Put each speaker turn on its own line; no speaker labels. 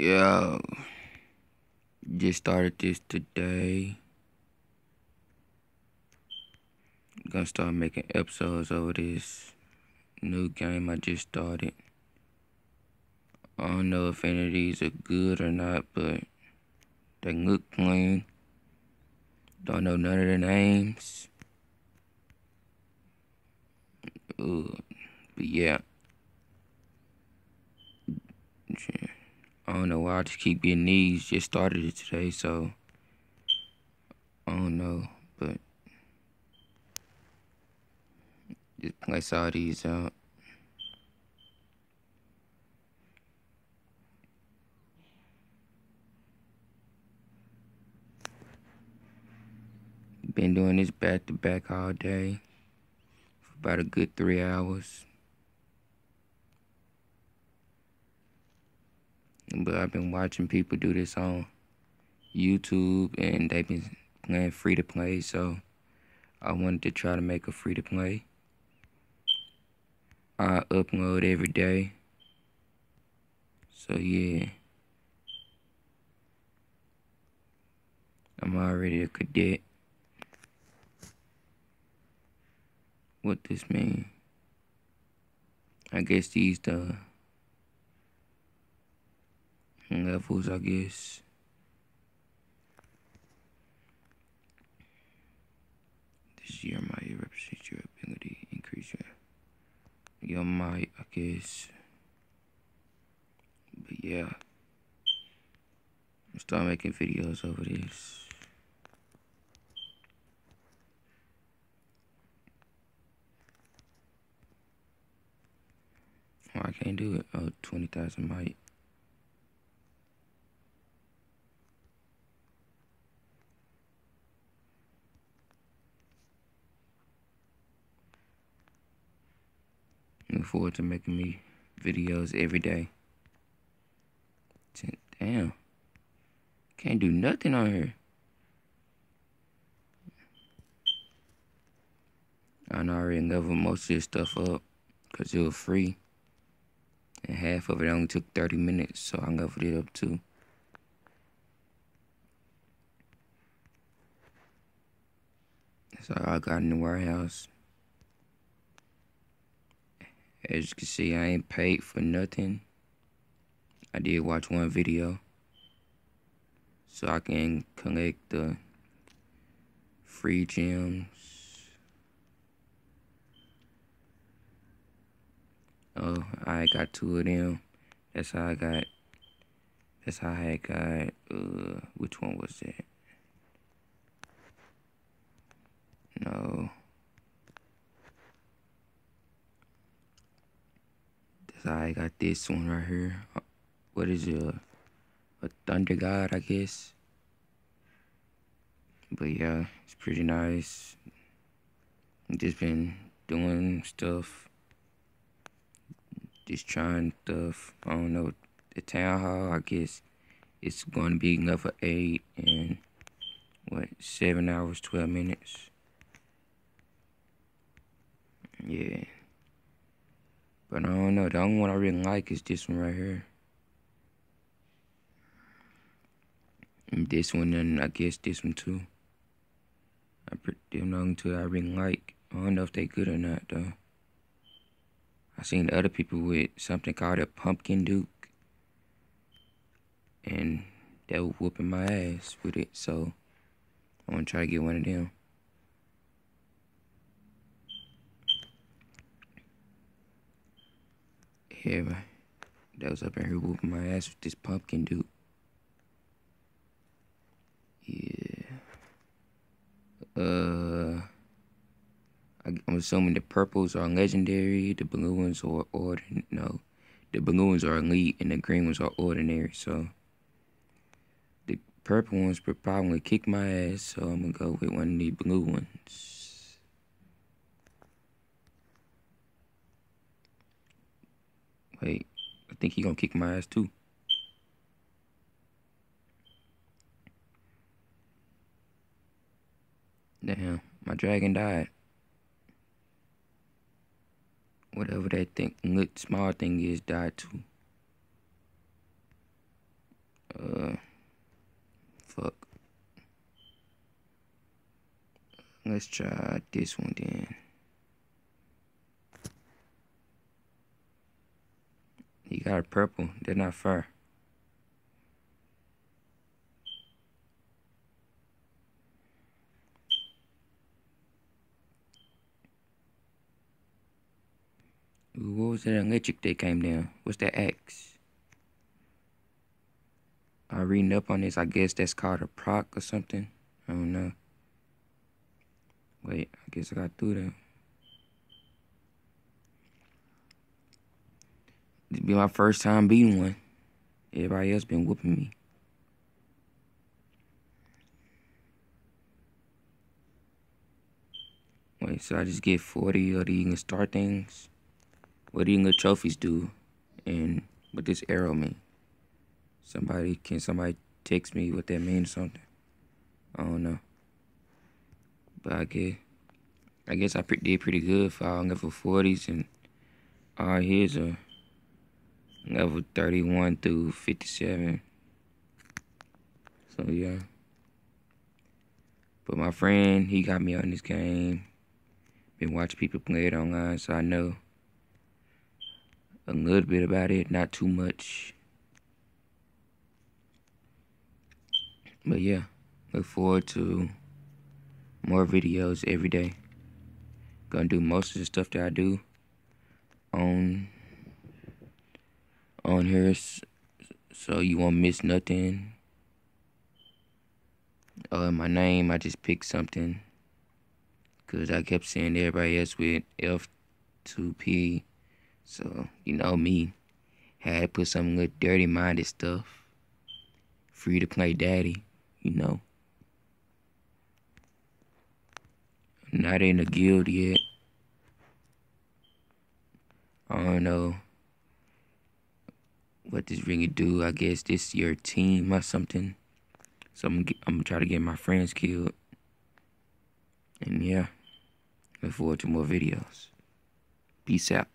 Yeah. Just started this today. Gonna start making episodes over this new game I just started. I don't know if any of these are good or not, but they look clean. Don't know none of the names. Uh, but yeah. I don't know why I just keep getting these. Just started it today, so I don't know, but just place all these out. Been doing this back to back all day for about a good three hours. But I've been watching people do this on YouTube and they've been playing free to play, so I wanted to try to make a free to play. I upload every day. So yeah. I'm already a cadet. What this mean? I guess these the levels, I guess. This year might represent your ability, increase your your might, I guess. But yeah, start making videos over this. Oh, I can't do it. Oh, 20,000 might. Looking forward to making me videos every day. Damn. Can't do nothing on here. I already leveled most of this stuff up because it was free. And half of it only took 30 minutes, so I leveled it up too. That's all I got in the warehouse. As you can see, I ain't paid for nothing. I did watch one video. So I can collect the free gems. Oh, I got two of them. That's how I got. That's how I got. Uh, which one was that? No. How I got this one right here. Uh, what is it? A, a thunder god, I guess. But yeah, it's pretty nice. Just been doing stuff just trying stuff. I don't know. The town hall, I guess it's going to be level 8 and what, 7 hours, 12 minutes. Yeah. But I don't know. The only one I really like is this one right here. And this one, and I guess this one too. I put them only two I really like. I don't know if they good or not though. I seen the other people with something called a pumpkin duke. And they were whooping my ass with it, so I wanna try to get one of them. Yeah. That was up in here whooping my ass with this pumpkin dude. Yeah. Uh I'm assuming the purples are legendary, the blue ones are ordinary. No, the blue ones are elite, and the green ones are ordinary. So the purple ones would probably kick my ass. So I'm gonna go with one of the blue ones. Wait, I think he gonna kick my ass too. Damn, my dragon died whatever that thing, small thing is, died too. Uh, fuck. Let's try this one then. You got a purple. They're not fur. What was that electric that came down? What's that X? I reading up on this. I guess that's called a proc or something. I don't know. Wait, I guess I got through that. This be my first time beating one. Everybody else been whooping me. Wait, so I just get 40 of the star things? What do you trophies do? And what this arrow mean? Somebody, can somebody text me what that means or something? I don't know. But I guess, I guess I did pretty good for all level 40s and all his are level 31 through 57. So yeah. But my friend, he got me on this game. Been watching people play it online, so I know a little bit about it, not too much. But yeah, look forward to more videos every day. Gonna do most of the stuff that I do on on here so you won't miss nothing. Uh, my name, I just picked something because I kept seeing everybody else with F2P. So, you know me. Had to put some good dirty minded stuff. Free to play daddy, you know. Not in a guild yet. I don't know what this really do. I guess this your team or something. So I'm I'm gonna try to get my friends killed. And yeah, look forward to more videos. Peace out.